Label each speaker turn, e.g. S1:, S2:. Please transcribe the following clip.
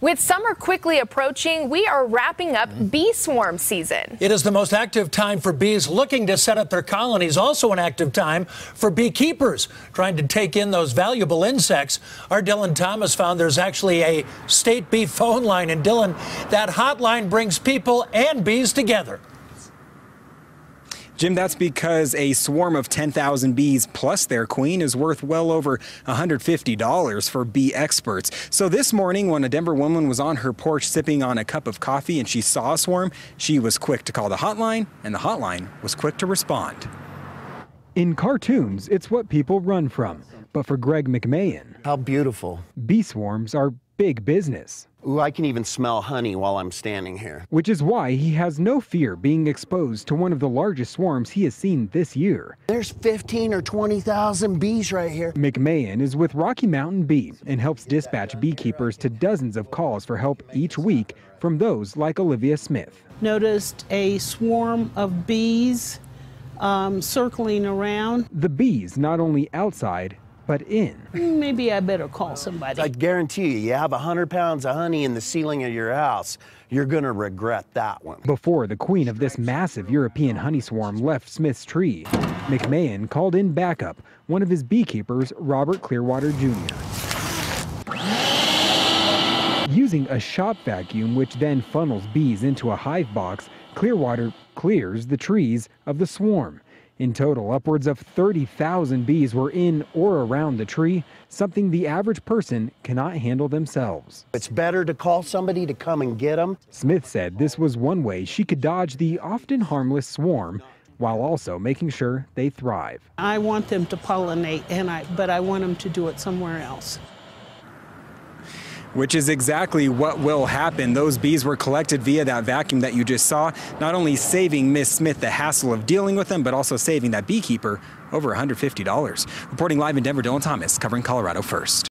S1: With summer quickly approaching, we are wrapping up bee swarm season.
S2: It is the most active time for bees looking to set up their colonies, also an active time for beekeepers trying to take in those valuable insects. Our Dylan Thomas found there's actually a state bee phone line. And Dylan, that hotline brings people and bees together.
S3: Jim, that's because a swarm of 10,000 bees plus their queen is worth well over $150 for bee experts. So this morning, when a Denver woman was on her porch sipping on a cup of coffee and she saw a swarm, she was quick to call the hotline, and the hotline was quick to respond.
S4: In cartoons, it's what people run from. But for Greg McMahon,
S5: how beautiful.
S4: Bee swarms are big business.
S5: Ooh, I can even smell honey while I'm standing here.
S4: Which is why he has no fear being exposed to one of the largest swarms he has seen this year.
S5: There's 15 or 20,000 bees right here.
S4: McMahon is with Rocky Mountain Bee and helps dispatch beekeepers to dozens of calls for help each week from those like Olivia Smith.
S6: Noticed a swarm of bees um, circling around.
S4: The bees not only outside, but in.
S6: Maybe I better call somebody.
S5: I guarantee you, you have 100 pounds of honey in the ceiling of your house, you're going to regret that one.
S4: Before the queen of this massive European honey swarm left Smith's tree, McMahon called in backup, one of his beekeepers, Robert Clearwater Jr. Using a shop vacuum, which then funnels bees into a hive box, Clearwater clears the trees of the swarm. In total, upwards of 30,000 bees were in or around the tree, something the average person cannot handle themselves.
S5: It's better to call somebody to come and get them.
S4: Smith said this was one way she could dodge the often harmless swarm while also making sure they thrive.
S6: I want them to pollinate, and I, but I want them to do it somewhere else
S3: which is exactly what will happen. Those bees were collected via that vacuum that you just saw, not only saving Miss Smith the hassle of dealing with them, but also saving that beekeeper over $150. Reporting live in Denver, Dylan Thomas, covering Colorado First.